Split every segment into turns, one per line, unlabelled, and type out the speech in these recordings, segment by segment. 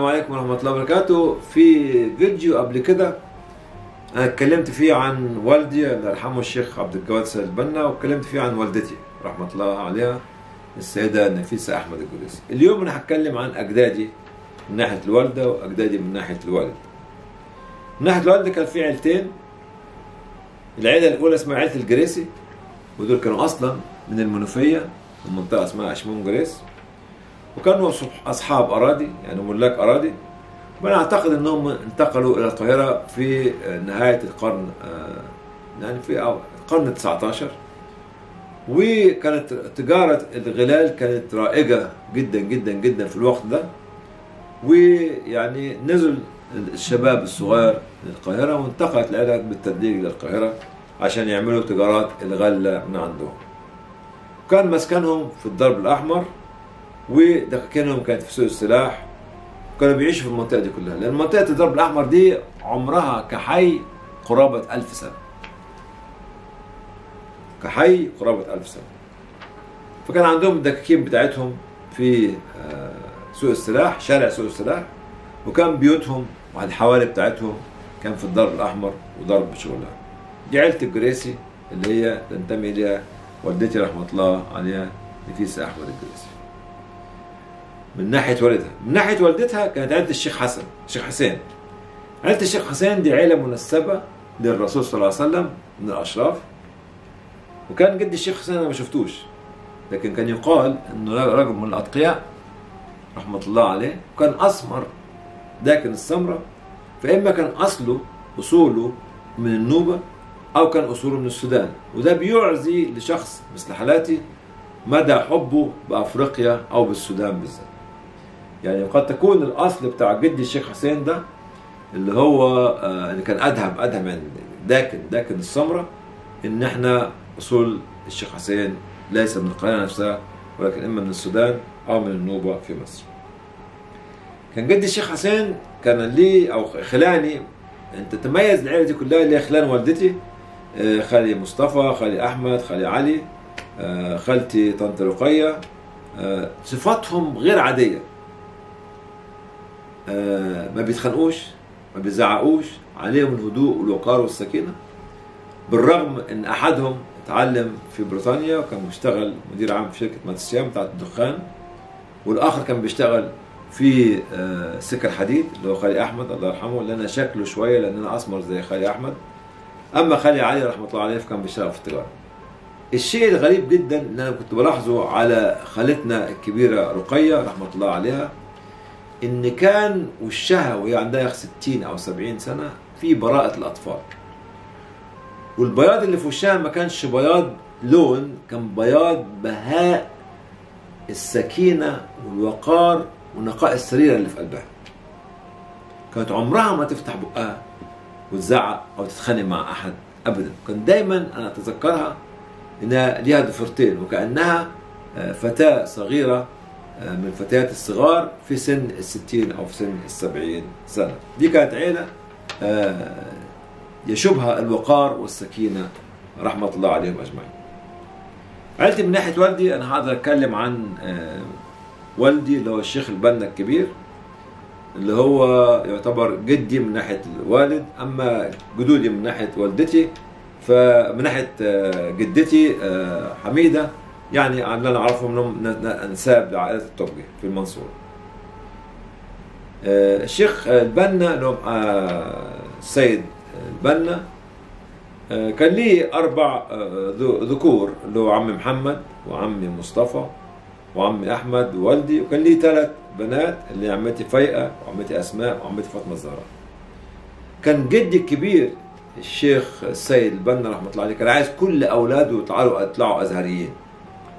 عليكم ورحمة الله وبركاته. في فيديو قبل كده أنا اتكلمت فيه عن والدي الله يرحمه الشيخ عبد الجواد سيد البنا واتكلمت فيه عن والدتي رحمة الله عليها السيدة نفيسة أحمد الجليسي اليوم أنا هتكلم عن أجدادي من ناحية الوالدة وأجدادي من ناحية الوالد. من ناحية الوالدة كان في عيلتين العيلة الأولى اسمها عيلة الجريسي ودول كانوا أصلا من المنوفية من منطقة اسمها أشمون جريس. وكانوا أصحاب أراضي يعني ملاك أراضي. وأنا أعتقد أنهم انتقلوا إلى القاهرة في نهاية القرن يعني في القرن ال 19 وكانت تجارة الغلال كانت رائجة جدا جدا جدا في الوقت ده. ويعني نزل الشباب الصغير للقاهرة وانتقلت العيلة بالتدريج للقاهرة عشان يعملوا تجارات الغلة من عندهم. كان مسكنهم في الضرب الأحمر. ودكاكينهم كانت في سوق السلاح. كانوا بيعيشوا في المنطقة دي كلها. لأن منطقة الضرب الأحمر دي عمرها كحي قرابة ألف سنة. كحي قرابة ألف سنة. فكان عندهم الدكاكين بتاعتهم في سوق السلاح شارع سوق السلاح وكان بيوتهم والحوالي بتاعتهم كان في الضرب الأحمر وضرب شغلها. دي عيلة الجريسي اللي هي تنتمي إليها والدتي رحمة الله عليها نفيسة أحمد الجريسي. من ناحية والدها. من ناحية والدتها كانت عيلة الشيخ حسن الشيخ حسين. عيلة الشيخ حسين دي عيلة منسبة للرسول صلى الله عليه وسلم من الأشراف. وكان جدي الشيخ حسين أنا ما شفتوش. لكن كان يقال إنه رجل من الأتقياء رحمة الله عليه. وكان أسمر داكن السمرة. فإما كان أصله أصوله من النوبة أو كان أصوله من السودان. وده بيعزي لشخص مثل حالاتي مدى حبه بأفريقيا أو بالسودان بالذات. يعني قد تكون الأصل بتاع جدي الشيخ حسين ده اللي هو آه اللي كان أدهم أدهم يعني داكن داكن السمرة إن إحنا أصول الشيخ حسين ليس من القاهرة نفسها ولكن إما من السودان أو من النوبة في مصر. كان جدي الشيخ حسين كان لي أو خلاني أنت تتميز العيلة دي كلها اللي هي خلان والدتي خالي مصطفى خالي أحمد خالي علي خالتي طنط رقية صفاتهم غير ما بيتخانقوش ما بيزعقوش عليهم الهدوء والوقار والسكينة بالرغم إن أحدهم اتعلم في بريطانيا وكان بيشتغل مدير عام في شركة ماتسيام بتاعت الدخان والآخر كان بيشتغل في سكة الحديد اللي هو خالي أحمد الله يرحمه اللي أنا شكله شوية لأن أنا أسمر زي خالي أحمد. أما خالي علي رحمة الله عليه فكان بيشتغل في التجارة. الشيء الغريب جدا اللي أنا كنت بلاحظه على خالتنا الكبيرة رقية رحمة الله عليها إن كان وشها وهي عندها 60 أو 70 سنة في براءة الأطفال. والبياض اللي في وشها ما كانش بياض لون كان بياض بهاء السكينة والوقار ونقاء السريرة اللي في قلبها. كانت عمرها ما تفتح بقها وتزعق أو تتخانق مع أحد ابدا. كان دايما أنا أتذكرها إنها ليها ضفيرتين وكأنها فتاة صغيرة من الفتيات الصغار في سن الستين أو في سن السبعين سنة. دي كانت عيلة يشبها الوقار والسكينة رحمة الله عليهم أجمعين. عيلتي من ناحية والدي أنا هقدر أتكلم عن والدي اللي هو الشيخ البنا الكبير اللي هو يعتبر جدي من ناحية الوالد أما جدودي من ناحية والدتي فمن ناحية جدتي حميدة يعني اللي أنا أعرفه منهم انساب لعائله الطبقي في المنصورة. الشيخ البنا اللي هو السيد البنا كان لي أربع ذكور اللي هو عمي محمد وعمي مصطفى وعمي أحمد ووالدي وكان لي ثلاث بنات اللي عمتي فايقة وعمتي أسماء وعمتي فاطمة الزهراء. كان جدي الكبير الشيخ السيد البنا رحمة الله عليه كان عايز كل أولاده يطلعوا يطلعوا أزهريين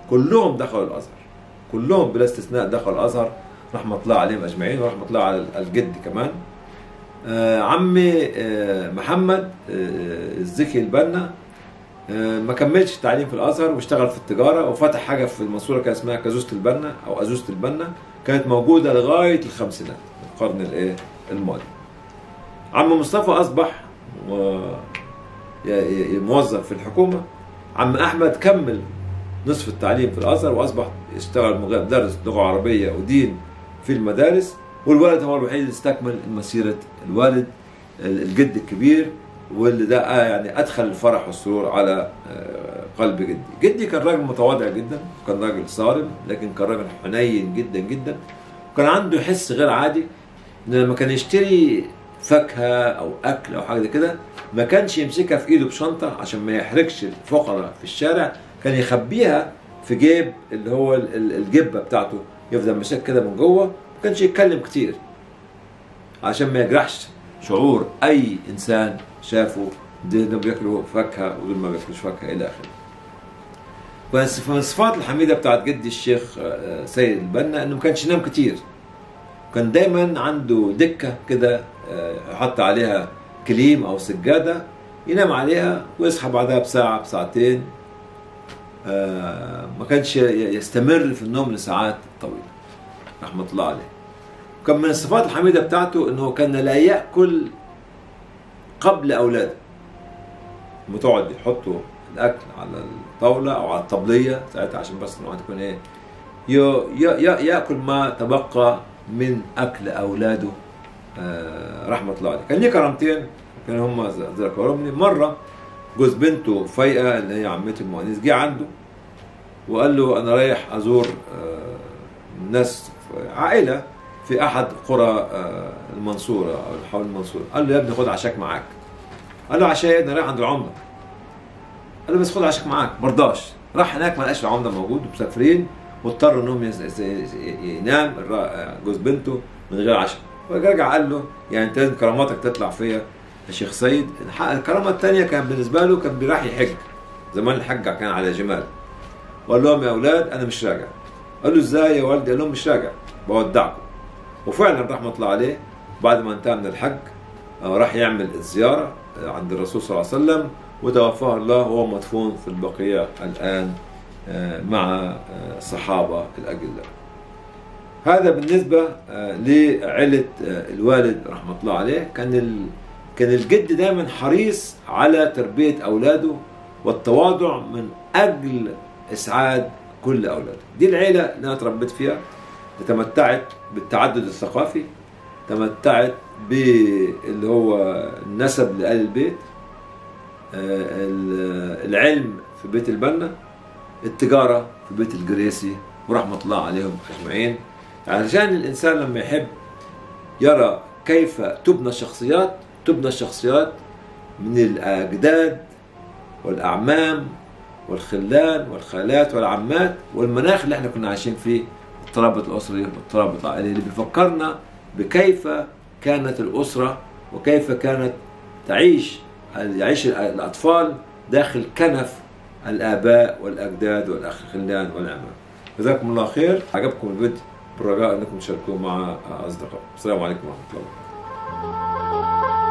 كلهم دخلوا الأزهر. كلهم بلا استثناء دخلوا الأزهر. رحمة الله عليهم أجمعين ورحمة الله على الجد كمان. آه عمي آه محمد آه الزكي البنا ما كملش التعليم في الأزهر واشتغل في التجارة وفتح حاجة في المنصورة كان اسمها كازوزه البنا أو ازوزه البنا. كانت موجودة لغاية الخمسينات القرن الايه الماضي. عم مصطفى أصبح موظف في الحكومة. عم أحمد كمل نصف التعليم في الأزهر وأصبح يشتغل مدرس لغة عربية ودين في المدارس والولد هو الوحيد اللي استكمل مسيرة الوالد الجد الكبير واللي ده آه يعني أدخل الفرح والسرور على آه، قلب جدي. جدي كان راجل متواضع جدا كان راجل صارم لكن كان راجل حنين جدا جدا. وكان عنده حس غير عادي إن لما كان يشتري فاكهة أو أكل أو حاجة كده ما كانش يمسكها في إيده بشنطة عشان ما يحرجش الفقراء في الشارع كان يخبيها في جيب اللي هو ال- ال- الجبة بتاعته يفضل ماسك كده من جوه ما كانش يتكلم كتير عشان ما يجرحش شعور أي إنسان شافه دول بياكلوا فاكهه ودول ما بياكلوش فاكهة إلى آخره. بس فمن الصفات الحميدة بتاعت جدي الشيخ آه، سيد البنا إنه ما كانش ينام كتير. كان دايما عنده دكة كده آه، يحط عليها كليم أو سجادة ينام عليها ويصحى بعدها بساعة بساعتين ما كانش يستمر في النوم لساعات طويلة رحمة الله عليه. كان من الصفات الحميدة بتاعته إنه كان لا يأكل قبل أولاده. متقعد يحطوا الأكل على الطاولة أو على الطبلية ساعتها عشان بس الواحد تكون إيه يو- ي- ي- يأكل ما تبقى من أكل أولاده. آه، رحمة الله عليه. كان ليه كرامتين كان هم لي مرة جوز بنته فايقة اللي هي عمتي المؤنس جه عنده وقال له أنا رايح أزور آه، ناس عائلة في أحد قرى آه، المنصورة أو حول المنصورة. قال له يا ابني خد عشاك معاك. قال له عشاء أنا رايح عند العمدة. قال له بس خد عشاك معاك مرضاش راح هناك ما لقاش العمدة موجود مسافرين واضطر إنهم ينام الر- جوز بنته من غير عشاء. فرجع قال له يعني أنت لازم كراماتك تطلع فيا يا شيخ سيد الكرامة الثانية كان بالنسبة له كان بيروح يحج زمان الحج كان على جمال. وقال لهم يا أولاد أنا مش راجع. قال له إزاي يا والدي؟ قال لهم مش راجع. بودعكم. وفعلا رحمة الله عليه بعد ما انتهى من الحج آه، راح يعمل الزيارة آه، عند الرسول صلى الله عليه وسلم وتوفاه الله وهو مدفون في البقيع الآن آه، مع الصحابة الأجلاء. هذا بالنسبة لعيله الوالد رحمة الله عليه. كان. كان الجد دايما حريص على تربية أولاده والتواضع من أجل إسعاد كل أولاده. دي العيلة اللي أنا تربيت فيها تمتعت بالتعدد الثقافي تمتعت باللي هو النسب لآل البيت آه، ال- العلم في بيت البنا التجارة في بيت الجريسي ورحمة الله عليهم أجمعين علشان الإنسان لما يحب يرى كيف تبنى الشخصيات تبنى الشخصيات من الأجداد والأعمام والخلان والخالات والعمات والمناخ اللي إحنا كنا عايشين فيه الترابط الأسري والترابط العائلي اللي بيفكرنا بكيف كانت الأسرة وكيف كانت تعيش يعيش الأطفال داخل كنف الآباء والأجداد والأخلان والأعمام. جزاكم الله خير. عجبكم الفيديو؟ بالرجاء أنكم تشاركوه مع أصدقائكم السلام عليكم ورحمة الله.